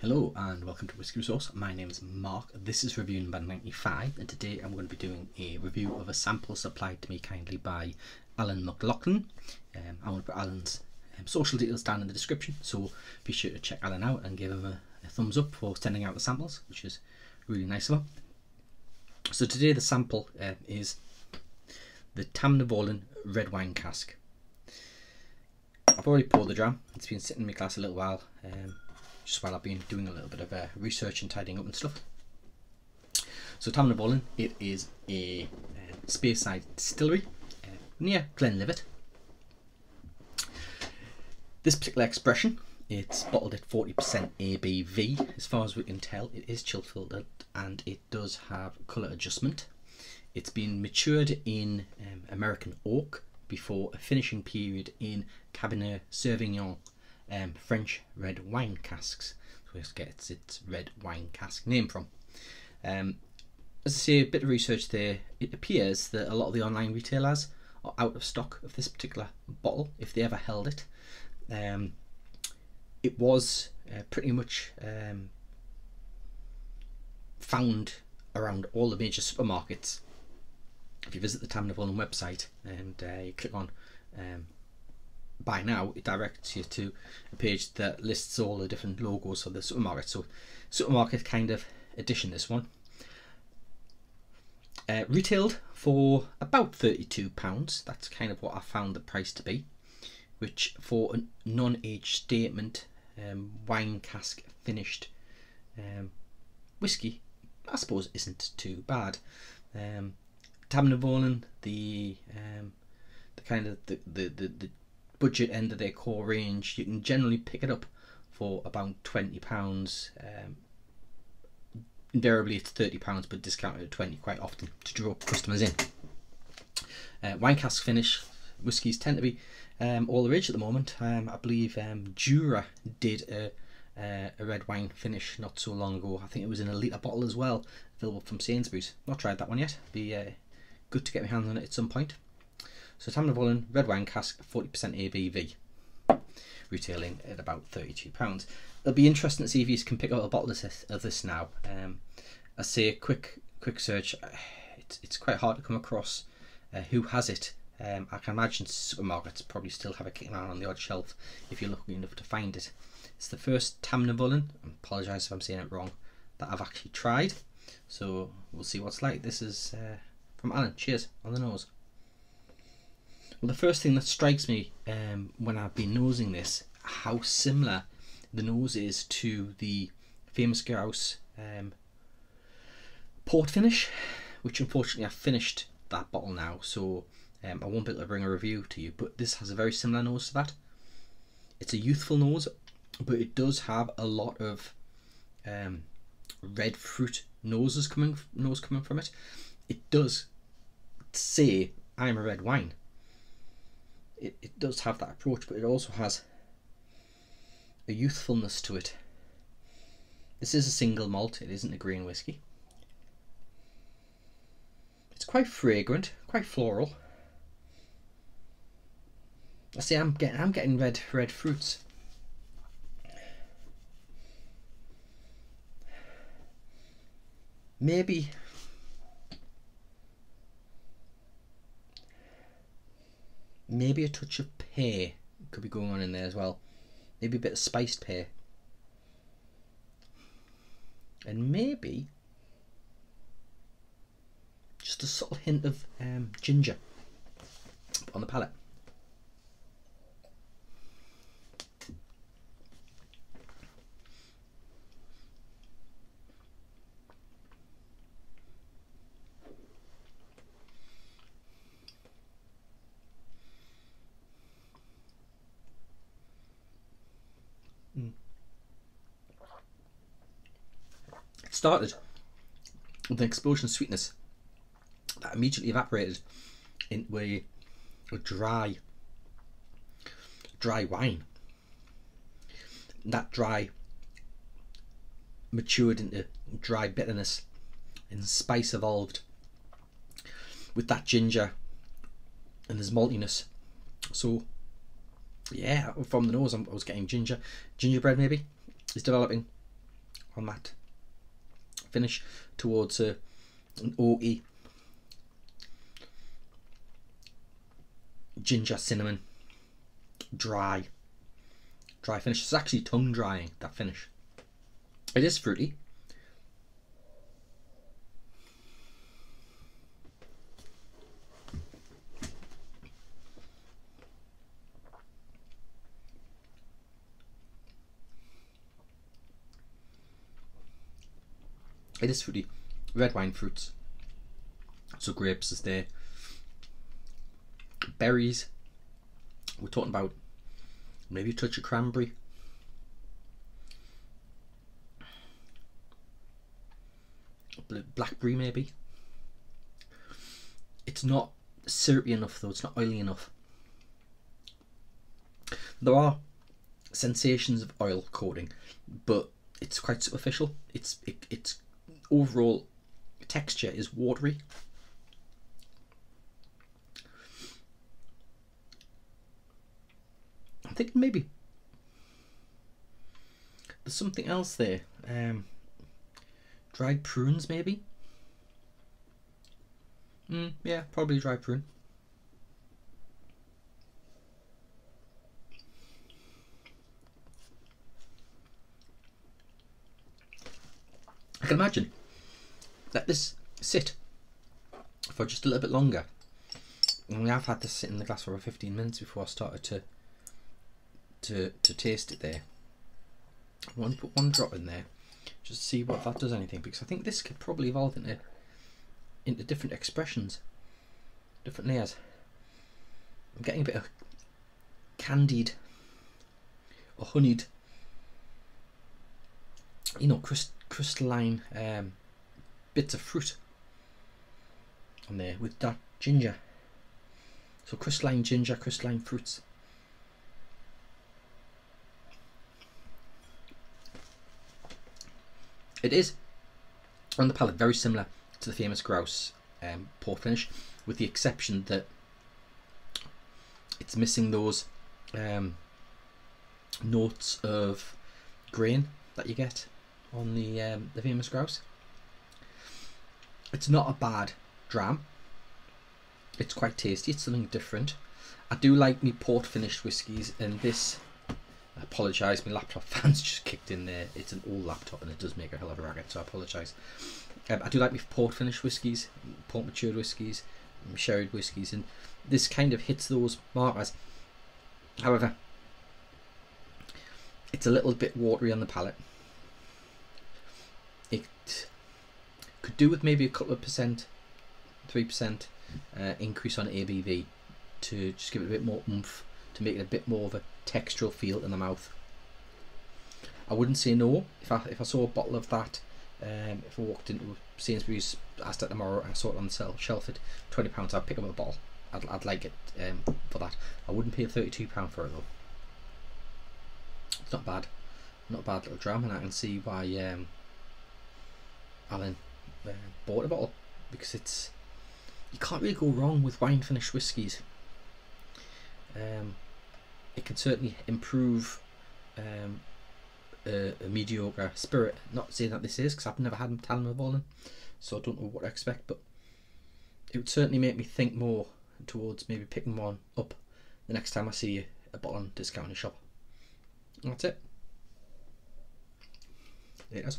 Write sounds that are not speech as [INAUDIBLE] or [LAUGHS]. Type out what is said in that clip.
Hello and welcome to Whisky Resource. My name is Mark. This is review number 95 and today I'm going to be doing a review of a sample supplied to me kindly by Alan McLoughlin. Um, I want to put Alan's um, social details down in the description so be sure to check Alan out and give him a, a thumbs up for sending out the samples which is really nice of him. So today the sample uh, is the Tamnavulin red wine cask. I've already poured the dram, it's been sitting in my glass a little while. Um, just while I've been doing a little bit of uh, research and tidying up and stuff. So Tamnavulin, it is a uh, Speyside distillery uh, near Glenlivet. This particular expression, it's bottled at 40% ABV. As far as we can tell, it is chill filtered and it does have colour adjustment. It's been matured in um, American oak before a finishing period in Cabernet Sauvignon um, French red wine casks. So it gets its red wine cask name from. Um, as I say, a bit of research there, it appears that a lot of the online retailers are out of stock of this particular bottle, if they ever held it. Um, it was uh, pretty much um, found around all the major supermarkets. If you visit the Tamnavulin website and uh, you click on um, by now it directs you to a page that lists all the different logos of the supermarket. So supermarket kind of edition this one. Uh, retailed for about £32. That's kind of what I found the price to be. Which for a non-age statement um, wine cask finished um, whiskey, I suppose isn't too bad. Um, Tamnavulin, the um, the kind of the, the, the, the budget end of their core range, you can generally pick it up for about twenty pounds. Um, invariably, it's thirty pounds, but discounted at twenty quite often to draw customers in. Uh, wine cask finish whiskies tend to be um, all the rage at the moment. Um, I believe um, Jura did a, uh, a red wine finish not so long ago. I think it was in a litre bottle as well, available from Sainsbury's. Not tried that one yet. Be uh, good to get my hands on it at some point. So Tamnavulin red wine cask, 40% ABV, retailing at about £32. It'll be interesting to see if you can pick up a bottle of this, of this now. Um, I say a quick quick search, it's, it's quite hard to come across uh, who has it. Um, I can imagine supermarkets probably still have it kicking around on the odd shelf if you're lucky enough to find it. It's the first Tamnavulin, I apologise if I'm saying it wrong, that I've actually tried. So we'll see what's like. This is uh, from Alan. Cheers on the nose. Well, the first thing that strikes me um, when I've been nosing this, how similar the nose is to the famous grouse um, port finish, which unfortunately I've finished that bottle now, so um, I won't be able to bring a review to you. But this has a very similar nose to that. It's a youthful nose, but it does have a lot of um, red fruit noses coming nose coming from it. It does say I'm a red wine, it, it does have that approach, but it also has a youthfulness to it. This is a single malt, it isn't a grain whiskey. It's quite fragrant, quite floral. I see I'm getting I'm getting red red fruits. Maybe Maybe a touch of pear could be going on in there as well. Maybe a bit of spiced pear. And maybe just a subtle hint of um, ginger on the palate. Started with an explosion of sweetness that immediately evaporated into a, a dry, dry wine. that dry matured into dry bitterness and spice evolved with that ginger and there's maltiness. So yeah, from the nose I was getting ginger, gingerbread maybe is developing on that finish towards uh, a, an oaky ginger cinnamon dry. Dry finish. It's actually tongue drying that finish. It is fruity It is fruity. Red wine fruits. So grapes is there. Berries. We're talking about maybe a touch of cranberry. Blackberry maybe. It's not syrupy enough though, it's not oily enough. There are sensations of oil coating, but it's quite superficial. It's it, it's overall texture is watery. I'm thinking maybe there's something else there. Um, dried prunes, maybe. Mm, yeah, probably dried prune. I can imagine let this sit for just a little bit longer. And I've had this sit in the glass for about 15 minutes before I started to to to taste it there. I want to put one drop in there just see what that does anything because I think this could probably evolve into into different expressions, different layers. I'm getting a bit of candied or honeyed, you know, crystalline um, bits of fruit on there with that ginger. So crystalline ginger, crystalline fruits. It is on the palate very similar to the famous grouse um, finish, with the exception that it's missing those um, notes of grain that you get on the um, the famous grouse. It's not a bad dram. It's quite tasty. It's something different. I do like me port finished whiskies, and this. I apologise, my laptop [LAUGHS] fans just kicked in there. It's an old laptop and it does make a hell of a racket, so I apologise. Um, I do like me port finished whiskies, port matured whiskies, sherry whiskies, and this kind of hits those markers. However, it's a little bit watery on the palate. It could do with maybe a couple of percent, three percent uh, increase on ABV to just give it a bit more oomph, to make it a bit more of a textural feel in the mouth. I wouldn't say no if I if I saw a bottle of that. Um, if I walked into Sainsbury's, asked it tomorrow, and I saw it on the shelf at twenty pounds, I'd pick up a bottle. I'd, I'd like it um, for that. I wouldn't pay thirty two pound for it though. It's not bad, not a bad little dram, and I can see why um, Alan uh, bought a bottle because it's you can't really go wrong with wine finished whiskies. Um, it can certainly improve um, a, a, mediocre spirit. Not saying that this is because I've never had them Talon so I don't know what to expect, but it would certainly make me think more towards maybe picking one up the next time I see a bottle on discount in a shop. And that's it. It is.